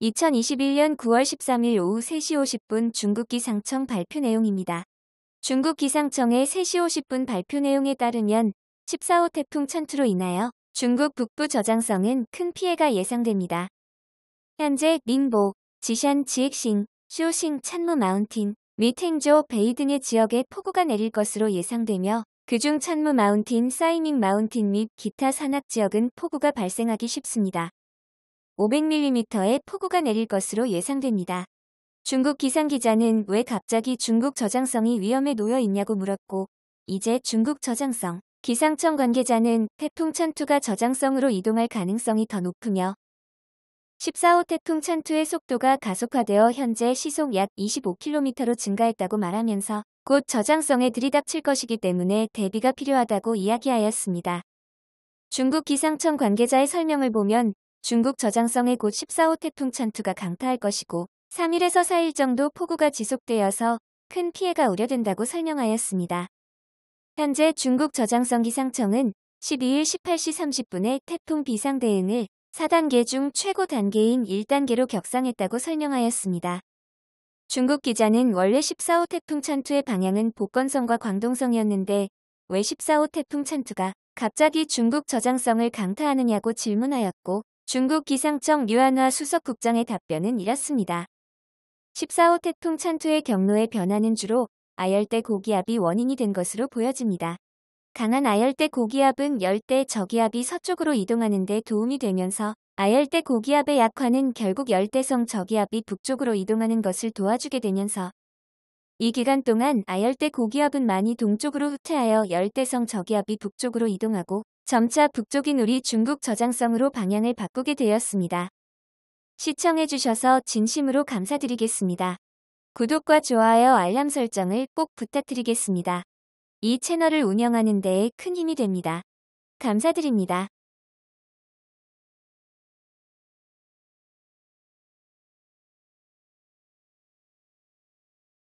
2021년 9월 13일 오후 3시 50분 중국 기상청 발표 내용입니다. 중국 기상청의 3시 50분 발표 내용에 따르면 14호 태풍 찬투로 인하여 중국 북부 저장성은 큰 피해가 예상됩니다. 현재 닝보, 지샨 지익싱, 쇼싱 찬무 마운틴, 및 행조 베이 등의 지역에 폭우가 내릴 것으로 예상되며 그중 찬무 마운틴, 사이밍 마운틴 및 기타 산악 지역은 폭우가 발생하기 쉽습니다. 500mm의 폭우가 내릴 것으로 예상됩니다. 중국 기상기자는 왜 갑자기 중국 저장성이 위험에 놓여 있냐고 물었고 이제 중국 저장성 기상청 관계자는 태풍 찬투가 저장성으로 이동할 가능성이 더 높으며 14호 태풍 찬투의 속도가 가속화되어 현재 시속 약 25km로 증가했다고 말하면서 곧 저장성에 들이닥칠 것이기 때문에 대비가 필요하다고 이야기하였습니다. 중국 기상청 관계자의 설명을 보면 중국 저장성에 곧 14호 태풍 찬투가 강타할 것이고 3일에서 4일 정도 폭우가 지속되어서 큰 피해가 우려된다고 설명하였습니다. 현재 중국 저장성 기상청은 12일 18시 30분에 태풍 비상 대응을 4단계 중 최고 단계인 1단계로 격상했다고 설명하였습니다. 중국 기자는 원래 14호 태풍 찬투의 방향은 복건성과 광동성이었는데 왜 14호 태풍 찬투가 갑자기 중국 저장성을 강타하느냐고 질문하였고 중국 기상청 류한화 수석국장의 답변은 이렇습니다. 14호 태풍 찬투의 경로의 변화는 주로 아열대 고기압이 원인이 된 것으로 보여집니다. 강한 아열대 고기압은 열대 저기압이 서쪽으로 이동하는 데 도움이 되면서 아열대 고기압의 약화는 결국 열대성 저기압이 북쪽으로 이동하는 것을 도와주게 되면서 이 기간 동안 아열대 고기압은 많이 동쪽으로 후퇴하여 열대성 저기압이 북쪽으로 이동하고 점차 북쪽인 우리 중국 저장성으로 방향을 바꾸게 되었습니다. 시청해주셔서 진심으로 감사드리겠습니다. 구독과 좋아요 알람 설정을 꼭 부탁드리겠습니다. 이 채널을 운영하는 데에 큰 힘이 됩니다. 감사드립니다.